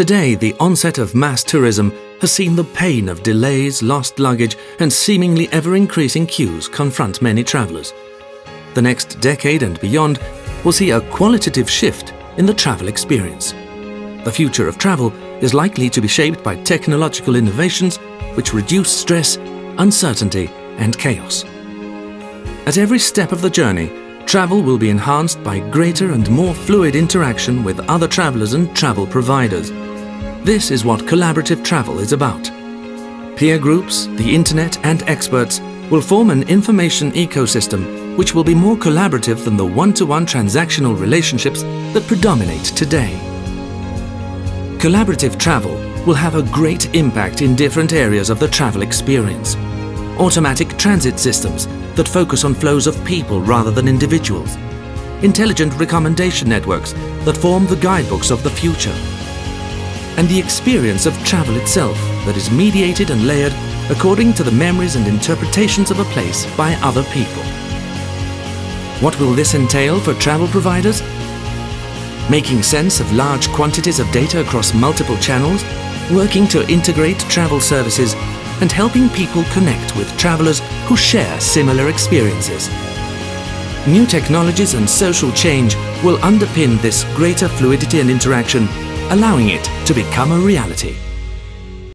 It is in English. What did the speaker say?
Today, the onset of mass tourism has seen the pain of delays, lost luggage, and seemingly ever increasing queues confront many travellers. The next decade and beyond will see a qualitative shift in the travel experience. The future of travel is likely to be shaped by technological innovations which reduce stress, uncertainty, and chaos. At every step of the journey, travel will be enhanced by greater and more fluid interaction with other travelers and travel providers. This is what collaborative travel is about. Peer groups, the internet and experts will form an information ecosystem which will be more collaborative than the one-to-one -one transactional relationships that predominate today. Collaborative travel will have a great impact in different areas of the travel experience. Automatic transit systems that focus on flows of people rather than individuals. Intelligent recommendation networks that form the guidebooks of the future. And the experience of travel itself that is mediated and layered according to the memories and interpretations of a place by other people. What will this entail for travel providers? Making sense of large quantities of data across multiple channels, working to integrate travel services and helping people connect with travelers who share similar experiences. New technologies and social change will underpin this greater fluidity and interaction, allowing it to become a reality.